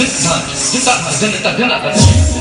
This time, this time, then it's a